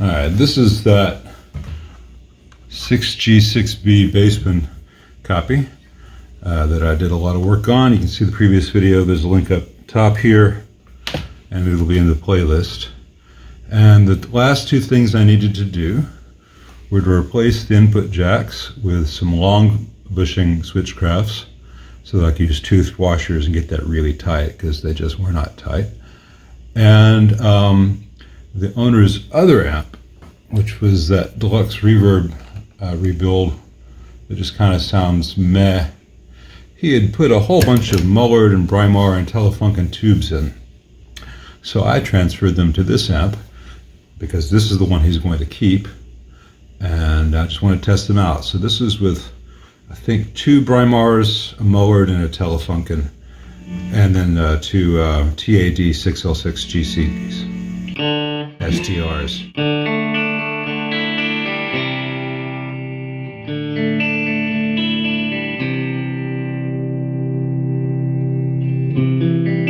All right, this is that 6G6B Bassman copy uh, that I did a lot of work on. You can see the previous video. There's a link up top here, and it'll be in the playlist. And the last two things I needed to do were to replace the input jacks with some long bushing switchcrafts so that I could use tooth washers and get that really tight because they just were not tight. And um, the owner's other amp, which was that deluxe reverb uh, rebuild that just kind of sounds meh. He had put a whole bunch of Mullard and Brimar and Telefunken tubes in. So I transferred them to this amp because this is the one he's going to keep. And I just want to test them out. So this is with, I think, two Brimars, a Mullard, and a Telefunken. And then uh, two uh, TAD 6L6 GCs, STRs. Mm-hmm.